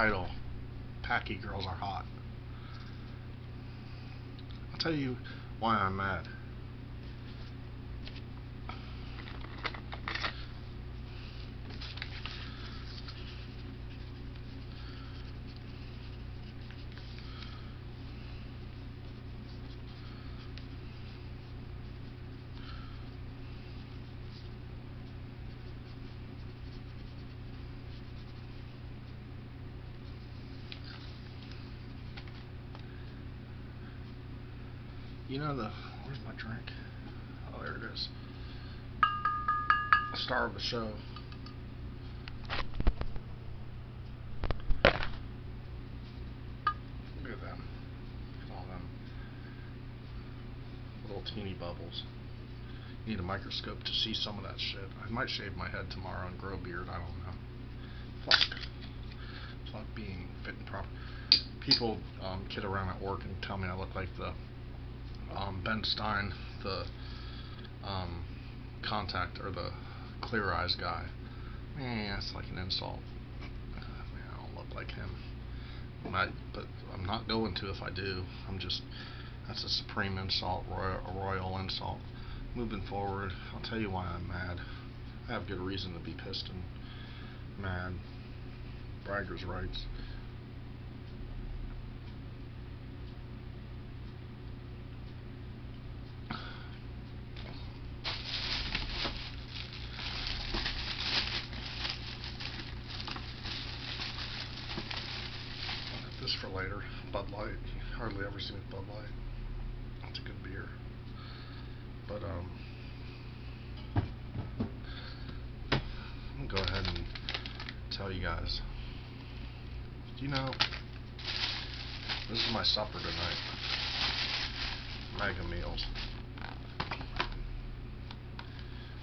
title, Paki Girls Are Hot. I'll tell you why I'm mad. You know the where's my drink? Oh, there it is. Star of the show. Look at them. Look at all them little teeny bubbles. Need a microscope to see some of that shit. I might shave my head tomorrow and grow a beard. I don't know. Fuck. It's Fuck being fit and proper. People um, kid around at work and tell me I look like the um, Ben Stein, the um, contact or the clear eyes guy. Man, that's like an insult. Man, I don't look like him. But I'm not going to if I do. I'm just that's a supreme insult, royal, a royal insult. Moving forward, I'll tell you why I'm mad. I have good reason to be pissed and mad. Braggers' rights. For later. Bud Light. Hardly ever see Bud Light. It's a good beer. But um I'm go ahead and tell you guys. You know, this is my supper tonight. Mega meals.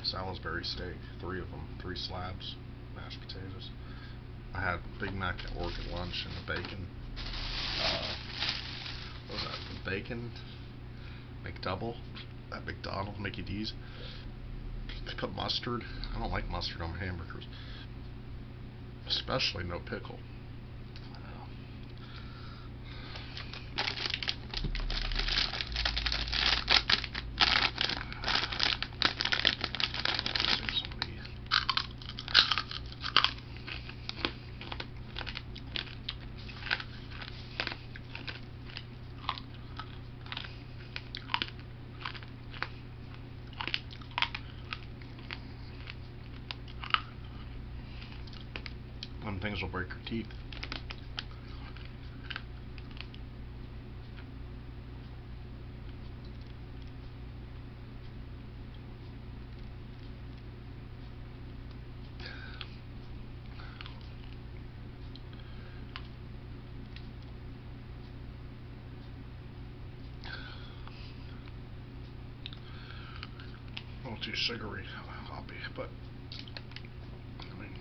Salisbury steak, three of them, three slabs, mashed potatoes. I had Big Mac at work at lunch and the bacon. Uh, what was that? Bacon McDouble at McDonald's, Mickey D's. They put mustard. I don't like mustard on hamburgers, especially no pickle. Save some of these. Them things will break your teeth. Too sugary, I'll be, but I mean,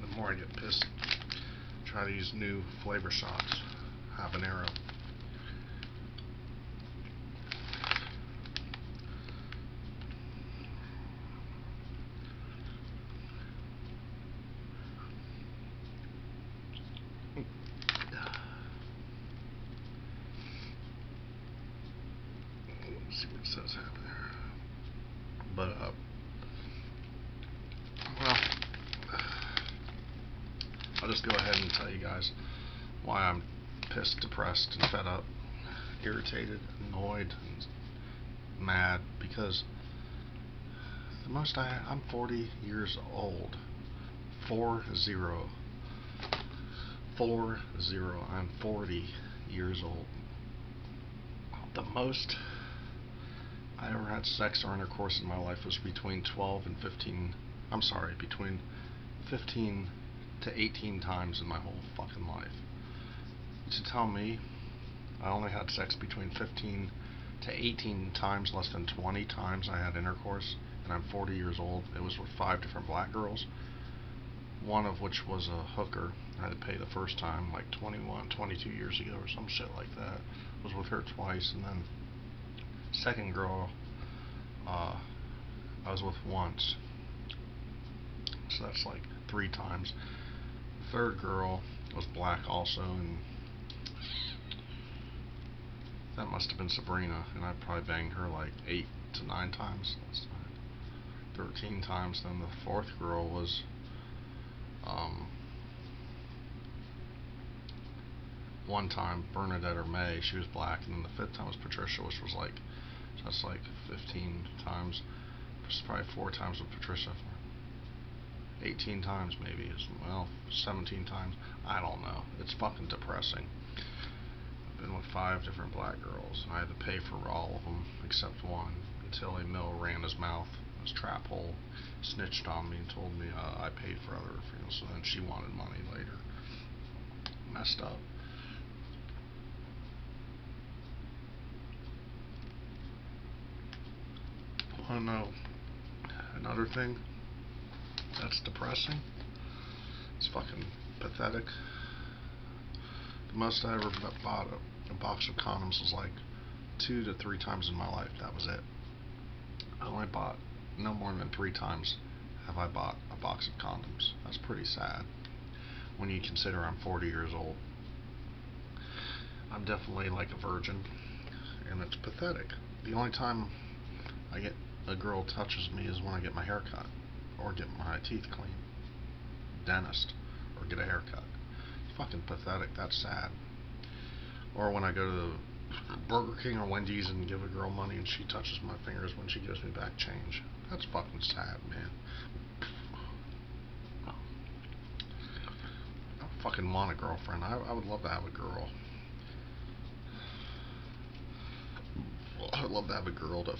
the more I get pissed, try these new flavor shots. Habanero. Let's see what it says habanero. But uh, well, I'll just go ahead and tell you guys why I'm pissed, depressed, and fed up, irritated, annoyed, and mad because the most I I'm 40 years old. Four zero. Four zero. I'm 40 years old. The most I ever had sex or intercourse in my life was between 12 and 15. I'm sorry, between 15 to 18 times in my whole fucking life. To tell me I only had sex between 15 to 18 times, less than 20 times I had intercourse, and I'm 40 years old. It was with five different black girls, one of which was a hooker. I had to pay the first time, like 21, 22 years ago, or some shit like that. Was with her twice, and then second girl uh, I was with once. So that's like three times. Third girl was black also, and that must have been Sabrina, and I probably banged her like eight to nine times. Thirteen times. Then the fourth girl was um, one time Bernadette or May, she was black, and then the fifth time was Patricia, which was like that's like 15 times. It's probably four times with Patricia. 18 times maybe. Well, 17 times. I don't know. It's fucking depressing. I've been with five different black girls, I had to pay for all of them except one until a mill ran his mouth, his trap hole, snitched on me and told me uh, I paid for other funerals. So then she wanted money later. Messed up. I don't know Another thing that's depressing. It's fucking pathetic. The most I ever bought a, a box of condoms was like two to three times in my life. That was it. I only bought no more than three times have I bought a box of condoms. That's pretty sad when you consider I'm 40 years old. I'm definitely like a virgin, and it's pathetic. The only time I get a girl touches me is when I get my hair cut, or get my teeth cleaned, dentist, or get a haircut. It's fucking pathetic. That's sad. Or when I go to the Burger King or Wendy's and give a girl money and she touches my fingers when she gives me back change. That's fucking sad, man. I fucking want a girlfriend. I, I would love to have a girl. I would love to have a girl to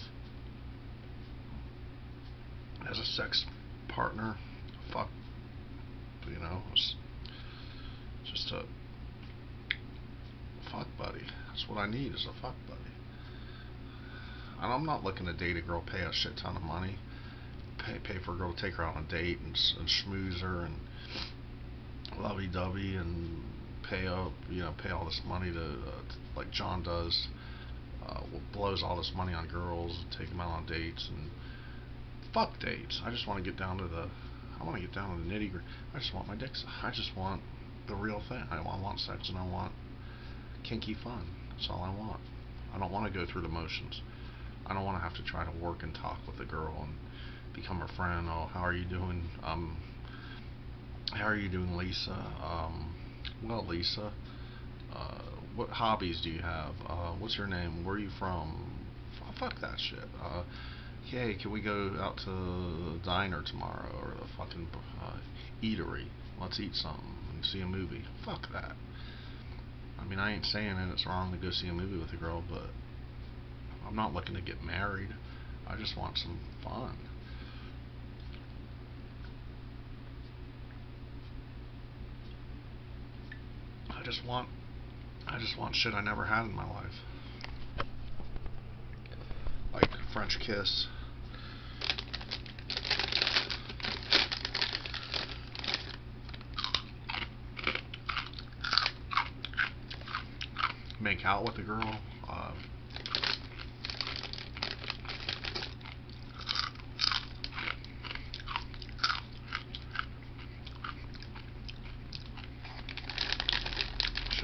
as a sex partner. Fuck, you know, just a fuck buddy. That's what I need is a fuck buddy. And I'm not looking to date a girl, pay a shit ton of money, pay pay for a girl to take her out on a date and, and schmooze her and lovey-dovey and pay up, you know, pay all this money to, uh, to like John does, uh, blows all this money on girls, and take them out on dates and fuck dates. I just want to get down to the, I want to get down to the nitty gritty. I just want my dicks. I just want the real thing. I want sex and I want kinky fun. That's all I want. I don't want to go through the motions. I don't want to have to try to work and talk with a girl and become her friend. Oh, how are you doing? Um, how are you doing, Lisa? Um, well, Lisa, uh, what hobbies do you have? Uh, what's your name? Where are you from? Fuck that shit. Uh, hey, can we go out to the diner tomorrow or the fucking uh, eatery? Let's eat something and see a movie. Fuck that. I mean, I ain't saying that it's wrong to go see a movie with a girl, but I'm not looking to get married. I just want some fun. I just want I just want shit I never had in my life. Like French kiss. Make out with a girl. Uh,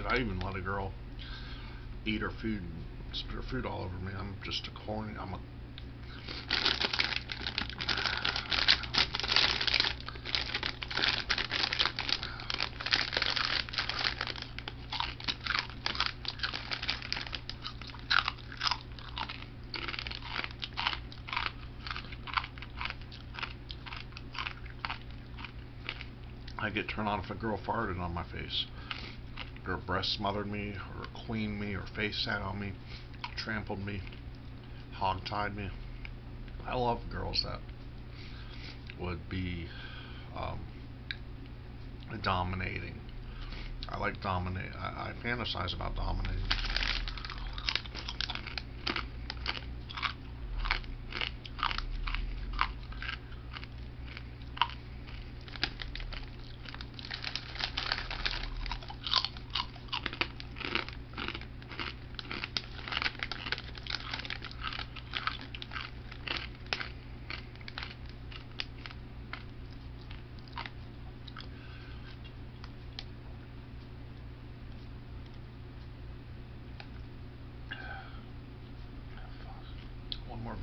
I even let a girl eat her food and spit her food all over me. I'm just a corny. I'm a I get turned on if a girl farted on my face or breast smothered me, or queened me, or face sat on me, trampled me, hog-tied me. I love girls that would be um, dominating. I like dominate. I, I fantasize about dominating.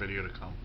Video to come.